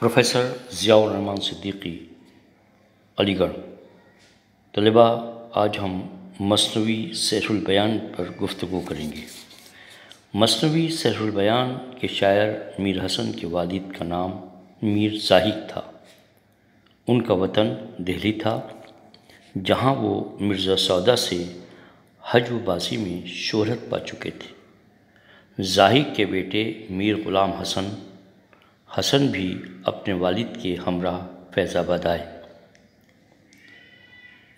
Professor Ziaur Siddiqui Aligarh तलबा, आज हम मसनवी सहरुल बयान पर गुफ्तु करेंगे। मसनवी सहरुल बयान के शायर मीर हसन के वालिद का नाम मीर जाहिद था। उनका वतन दिल्ली था, जहाँ वो मिर्ज़ा सौदा से हज बाजी में शोहरत पा चुके थे। जाहिद के बेटे मीर ग़ुलाम हसन हसन भी अपने वालिद के हमरा फैज़ाबाद आए।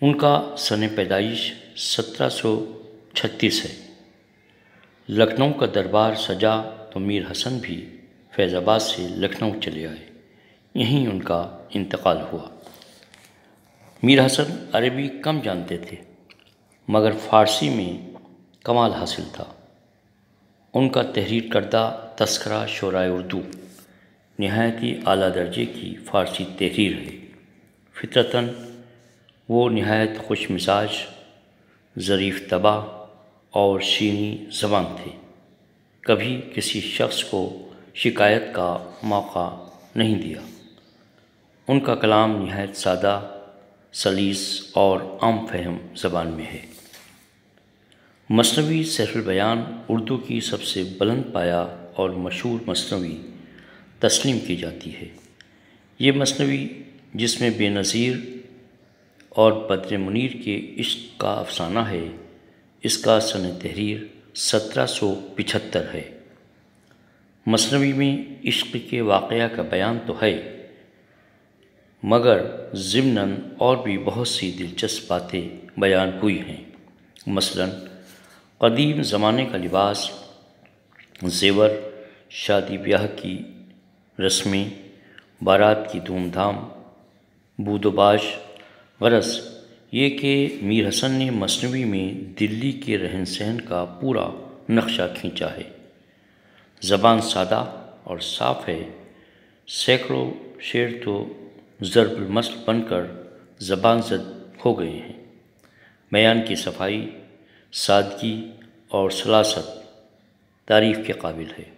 उनका सन पैदाइश सत्रह सौ छत्तीस है। लखनऊ का दरबार सजा तो मीर हसन भी फैज़ाबाद से लखनऊ चले आए। यहीं उनका इंतकाल हुआ। मीर हसन अरबी कम जानते थे, मगर फ़ारसी में कमाल हासिल था। उनका तहरीर करदा तस्करा शराय उर्दू। नहायत ही अली दर्जे की फ़ारसी तहरीर है। फितरता वो नहायत खुश मिजाज, ज़रीफ़ तबा और शीनी ज़बान थे। कभी किसी शख्स को शिकायत का मौका नहीं दिया। उनका कलाम नहायत सादा, सलीस और आम फहम ज़बान में है। मसनवी बयान उर्दू की सबसे बुलंद पाया और मशहूर मसनवी तस्लीम की जाती है। ये मसनवी, जिसमें बेनज़ीर और बद्र मुनीर के इश्क का अफसाना है, इसका सन तहरीर सत्रह सौ पिछहत्तर है। मसनवी में इश्क के वाक़ का बयान तो है, मगर ज़िमन और भी बहुत सी दिलचस्प बातें बयान हुई हैं। मसलन, कदीम ज़माने का लिबास, जेवर, शादी ब्याह की रस्में बारात की धूमधाम, बूदोबाश गरज ये कि मीर हसन ने मसनवी में दिल्ली के रहन सहन का पूरा नक्शा खींचा है। ज़बान सादा और साफ़ है। सैकड़ों शेर तो ज़रबुलमसल बनकर ज़बान जद हो गए हैं। बयान की सफ़ाई, सादगी और सलासत तारीफ़ के काबिल है।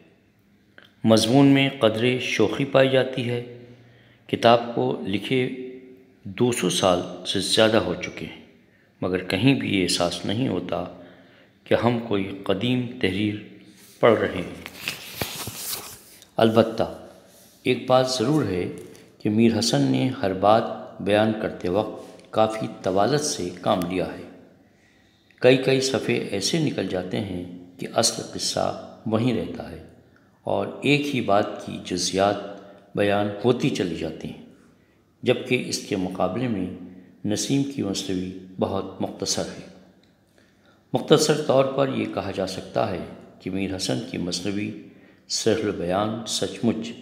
मजमून में कदर शोखी पाई जाती है। किताब को लिखे 200 साल से ज़्यादा हो चुके हैं, मगर कहीं भी ये एहसास नहीं होता कि हम कोई कदीम तहरीर पढ़ रहे हैं। अलबत्ता, एक बात ज़रूर है कि मीर हसन ने हर बात बयान करते वक्त काफ़ी तवालत से काम लिया है। कई कई सफ़े ऐसे निकल जाते हैं कि असल किस्सा वहीं रहता है। और एक ही बात की जजियात बयान होती चली जाती हैं, जबकि इसके मुकाबले में नसीम की मसलवी बहुत मख्तसर है। मुख्तसर तौर पर यह कहा जा सकता है कि मीर हसन की मसलवी सहल बयान सचमुच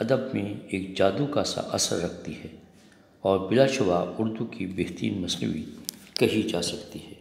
अदब में एक जादू का सा असर रखती है और बिलाशुबा उर्दू की बेहतरीन मसलवी कही जा सकती है।